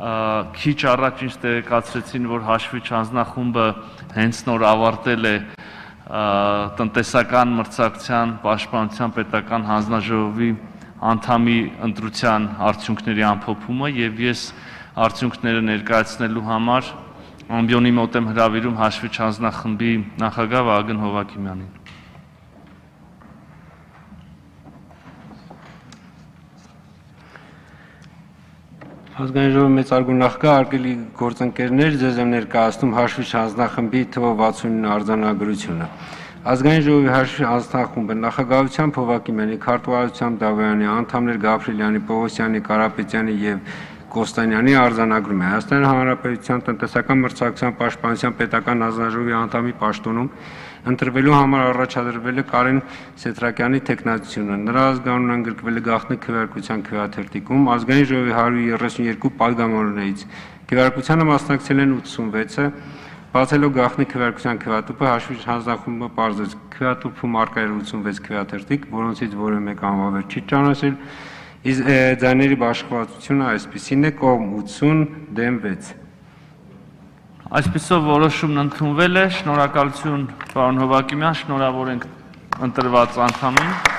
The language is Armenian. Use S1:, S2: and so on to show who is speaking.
S1: քիչ առաջ ինչ տեղեկացրեցին, որ հաշվի չանձնախումբը հենց նոր ավարտել է տնտեսական մրցակցության պաշտպանության պետական հանձնաժողովի անդամի ընտրության արդյունքների ամփոփումը եւ ես արդյունքները ներկայացնելու համար ամբիոնի մոտ եմ հրավիրում հաշվի չանձնախմբի նախագահ Վագն Հովակիմյանին։
S2: Ազգային ժողովի մեծարգո նախկա արկելի գործընկերներ ձեզ եմ ներկայացնում հաշվի հանձնախմբի թվով 69 արձանագրությունը։ Ազգային ժողովի հաշվի հանձնախումբը նախագահության Փովակիմյանի, քարտուղարությամբ Դավոյանի, անդամներ Գաբրիելյանի, Պողոսյանի, Կարապետյանի եւ Կոստանյանի արձանագրում է. Հայաստան Հանրապետության տնտեսական մրցակցության պաշտպանության պետական հանձնաժողովի անդամի պաշտոնում ընտրվելու համար առաջադրվել է Կարեն Սետրակյանի տեխնացիոնը։ Նրա ազգանունն ընդգրկվել է գաղտնի քվեարկության քվեաթերթիկում ազգային ժողովի 132 պատգամավորներից։ Քվեարկությանը մասնակցել են 86-ը, բացելով գաղտնի քվեարկության քվեատուփը հաշվի հանձնախումբը բարձրացրեց։ Քվեատուփում արկա էր 86 քվեաթերթիկ, որոնցից որևէ մեկը անվավեր չի ճանաչել իսկ ձայների բաշխվածությունը այսպեսին է կողմ 80 դեմ 6
S1: Այսպեսով որոշումն ընդունվել է։ Շնորհակալություն պարոն Հովակիմյան, շնորհավոր ենք ընտրված անդամին։